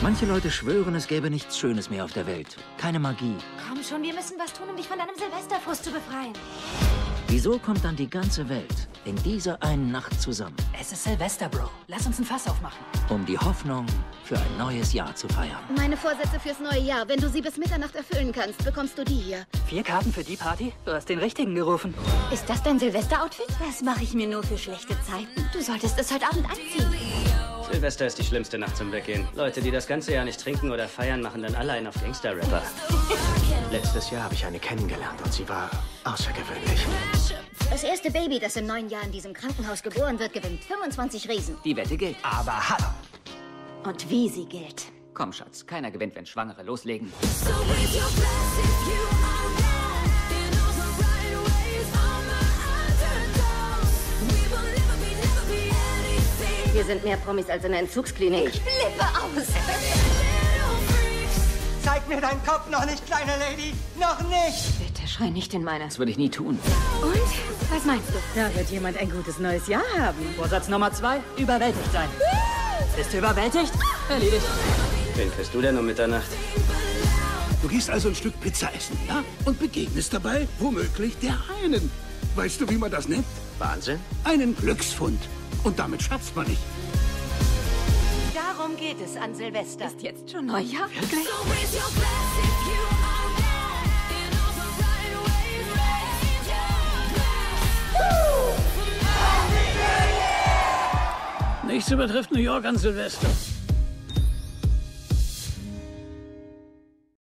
Manche Leute schwören, es gäbe nichts Schönes mehr auf der Welt. Keine Magie. Komm schon, wir müssen was tun, um dich von deinem Silvesterfrust zu befreien. Wieso kommt dann die ganze Welt in dieser einen Nacht zusammen? Es ist Silvester, Bro. Lass uns ein Fass aufmachen. Um die Hoffnung für ein neues Jahr zu feiern. Meine Vorsätze fürs neue Jahr. Wenn du sie bis Mitternacht erfüllen kannst, bekommst du die hier. Vier Karten für die Party? Du hast den richtigen gerufen. Ist das dein Silvesteroutfit? Das mache ich mir nur für schlechte Zeiten. Du solltest es heute Abend anziehen. Silvester ist die schlimmste Nacht zum Weggehen. Leute, die das ganze Jahr nicht trinken oder feiern, machen dann alle einen auf Gangster-Rapper. Letztes Jahr habe ich eine kennengelernt und sie war außergewöhnlich. Das erste Baby, das im neuen Jahr in diesem Krankenhaus geboren wird, gewinnt 25 Riesen. Die Wette gilt. Aber hallo! Und wie sie gilt. Komm, Schatz, keiner gewinnt, wenn Schwangere loslegen. Wir sind mehr Promis als in der Entzugsklinik. Flippe aus! Zeig mir deinen Kopf noch nicht, kleine Lady! Noch nicht! Bitte schrei nicht in meine. Das würde ich nie tun. Und? Was meinst du? Da wird jemand ein gutes neues Jahr haben. Vorsatz Nummer zwei: überwältigt sein. Bist du überwältigt? Erledigt. Wen kriegst du denn um Mitternacht? Du gehst also ein Stück Pizza essen, ja? Und begegnest dabei womöglich der einen. Weißt du, wie man das nennt? Wahnsinn? Einen Glücksfund. Und damit scherzt man nicht. Darum geht es an Silvester. Ist jetzt schon Neujahr? Nichts übertrifft New York an Silvester.